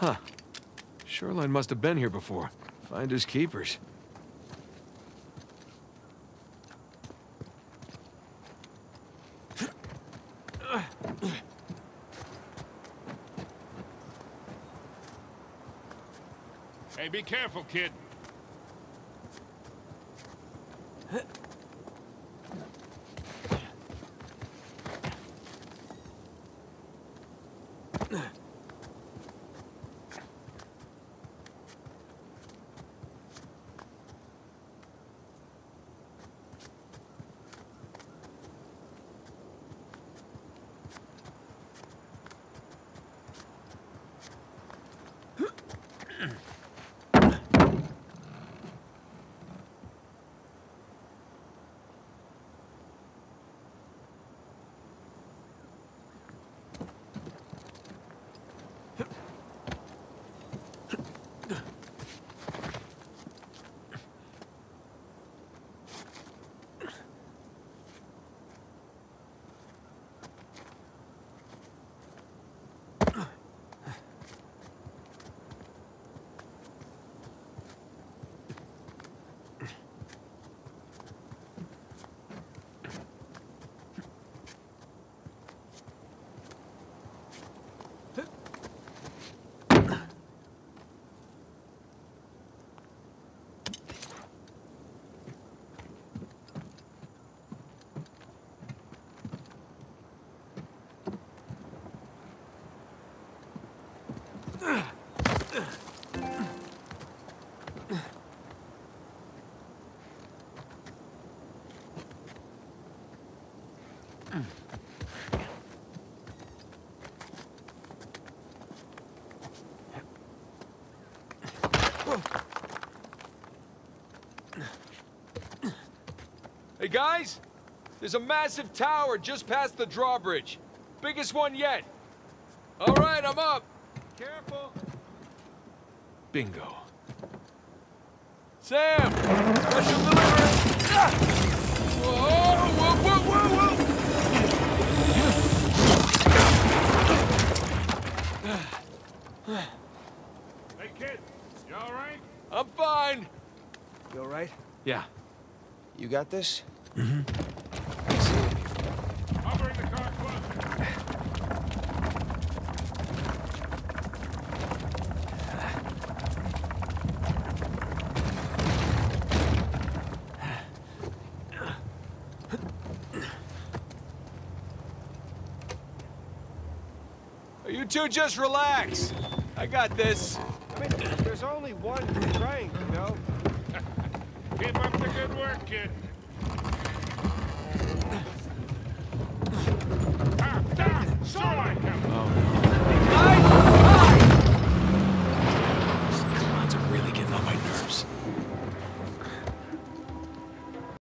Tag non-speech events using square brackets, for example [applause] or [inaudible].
Huh. Shoreline must have been here before. Finders keepers. Hey, be careful, kid. [laughs] Hey, guys! There's a massive tower just past the drawbridge. Biggest one yet. All right, I'm up. Careful. Bingo. Sam! Special Hey, kid. You all right? I'm fine. You all right? Yeah. You got this? I'll bring the car closer. You two just relax. I got this. I mean, there's only one train, you know? [laughs] Keep up the good work, kid.